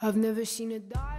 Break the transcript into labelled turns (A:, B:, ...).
A: I've never seen a die.